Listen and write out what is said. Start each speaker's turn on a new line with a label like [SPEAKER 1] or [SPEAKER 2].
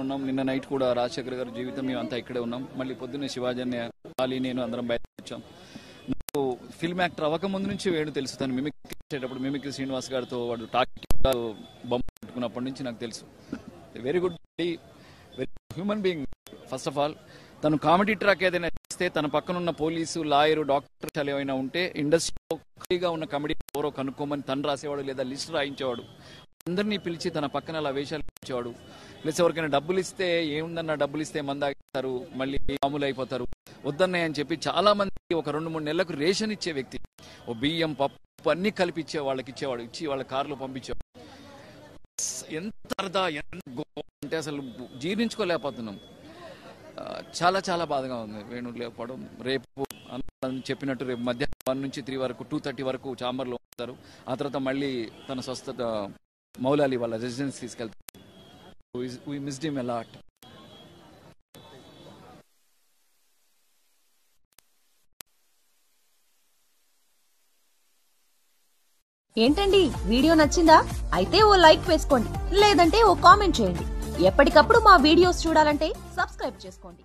[SPEAKER 1] ఉన్నాం. నిన్న నైట్ కూడా రాజశేఖర్ గారి జీవితం మేము అంతా ఇక్కడే ఉన్నాం. మళ్ళీ పొద్దున్నే శివాజీ అన్నయ్య, నేను అందరం బయట వచ్చాం. నాకు ఫిల్మ్ యాక్టర్ అవ్వక ముందు నుంచి వేడు తెలుసు. తను మిమిక్రీ చేసేటప్పుడు మిమిక్రీ శ్రీనివాస్ గారితో వాడు టాక్ బొమ్మ పెట్టుకున్నప్పటి నుంచి నాకు తెలుసు. Very good very human being first of all తను కామెడీ ట్రాక్ ఏదైనా చేస్తే తన పక్కన ఉన్న పోలీసు లాయరు డాక్టర్ ఏమైనా ఉంటే ఇండస్ట్రీలో ఖాళీగా ఉన్న కమిడీ ఎవరో కనుక్కోమని తను రాసేవాడు లేదా లిస్ట్ రాయించేవాడు. అందరినీ పిలిచి తన పక్కన అలా వేషాలు ఇచ్చేవాడు ప్లస్ ఎవరికైనా డబ్బులు ఇస్తే ఏముందన్న డబ్బులు ఇస్తే మందాగిస్తారు మళ్ళీ మామూలు అయిపోతారు. వద్దన్నాయి అని చెప్పి చాలా మంది ఒక రెండు మూడు నెలలకు రేషన్ ఇచ్చే వ్యక్తి. ఓ బియ్యం పప్పు అన్ని కలిపి ఇచ్చే వాళ్ళకి ఇచ్చేవాడు. ఇచ్చి వాళ్ళ కారులో పంపించేవాడు. ఎంత అర్థ ఎంత అంటే అసలు జీర్ణించుకోలేకపోతున్నాం. చాలా చాలా బాధగా ఉంది. వేణు లేకపోవడం. రేపు చెప్పినట్టు రేపు మధ్యాహ్నం వన్ నుంచి త్రీ వరకు టూ థర్టీ వరకు చాంబర్లో ఉంటారు. ఆ తర్వాత మళ్ళీ తన స్వస్థత మౌలాలి వాళ్ళ రెసిడెన్స్ తీసుకెళ్తారు. We missed him a lot
[SPEAKER 2] ఏంటండి? వీడియో నచ్చిందా? అయితే ఓ లైక్ వేసుకోండి. లేదంటే ఓ కామెంట్ చేయండి. ఎప్పటికప్పుడు మా వీడియోస్ చూడాలంటే సబ్స్క్రైబ్ చేసుకోండి.